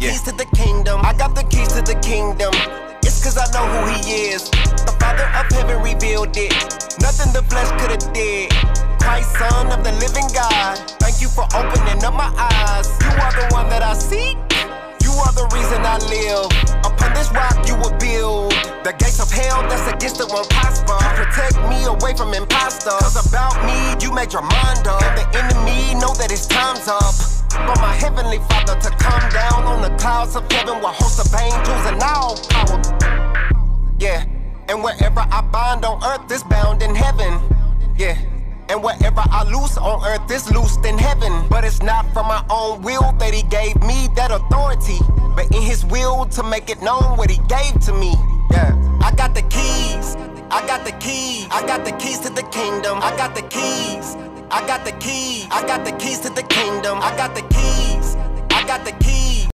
keys to the kingdom. I got the keys to the kingdom. It's cause I know who he is. The Father of heaven revealed it. Nothing the flesh could have did. Christ, Son of the living God. Thank you for opening up my eyes. You are the one that I seek. You are the reason I live. Upon this rock you will build. The gates of hell that's against it won't prosper. Protect me away from imposters. Cause about me, you made your mind up. And the enemy know that it's time's up. For my heavenly father to come down on the clouds of heaven with hosts of angels and all power. Yeah. And wherever I bind on earth is bound in heaven. Yeah. And whatever I loose on earth is loosed in heaven. But it's not from my own will that he gave me that authority. But in his will to make it known what he gave to me. Yeah. I got the keys. I got the keys. I got the keys to the kingdom. I got the keys. I got the keys. I got the keys to the kingdom. I got the keys. I got the keys.